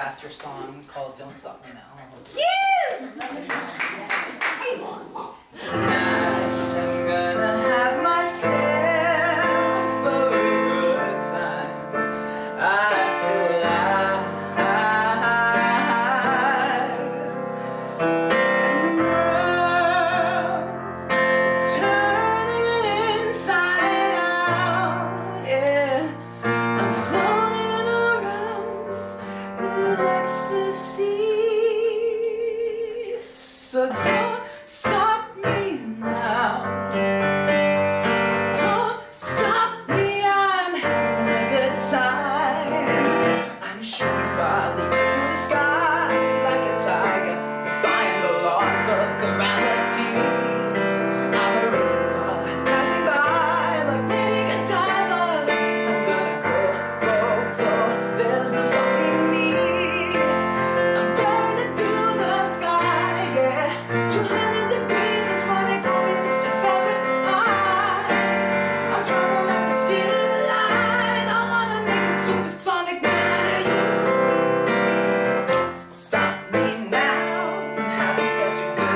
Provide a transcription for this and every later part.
faster song called Don't Stop Me Now. Yeah! so deep.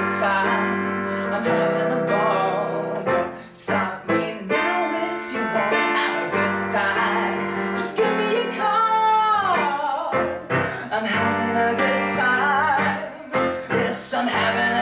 time. I'm having a ball. Don't stop me now if you want. to Have a good time. Just give me a call. I'm having a good time. Yes, I'm having.